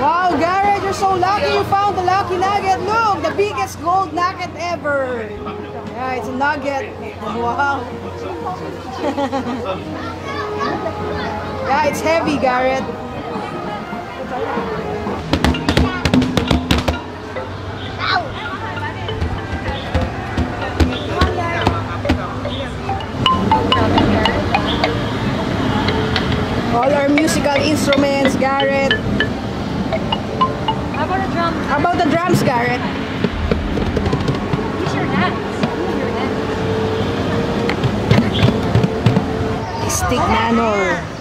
Wow, Garrett, you're so lucky you found the lucky nugget. Look, the biggest gold nugget ever. Yeah, it's a nugget. Wow. yeah, it's heavy, Garrett. Musical instruments, Garrett. How about a drum? How about the drums, Garrett? Use your hands. Use your hands. Stick manor.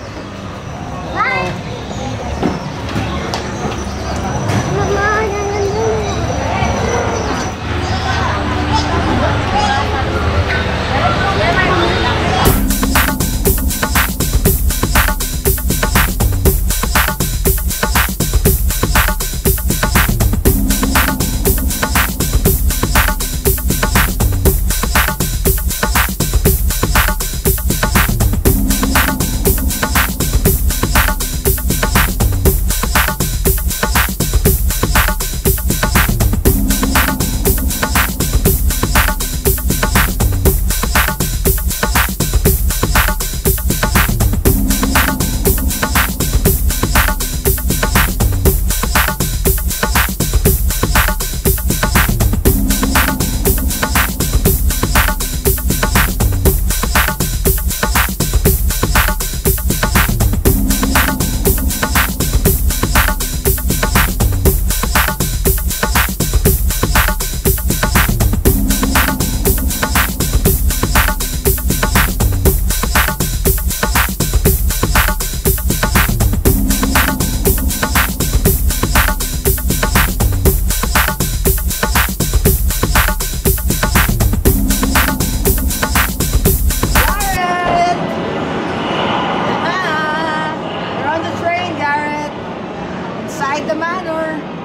Inside the manor.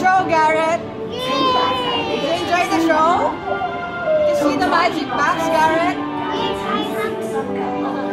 show, Garrett? Yay! Did you enjoy the show? Did you see the magic box, Garrett? Yes, I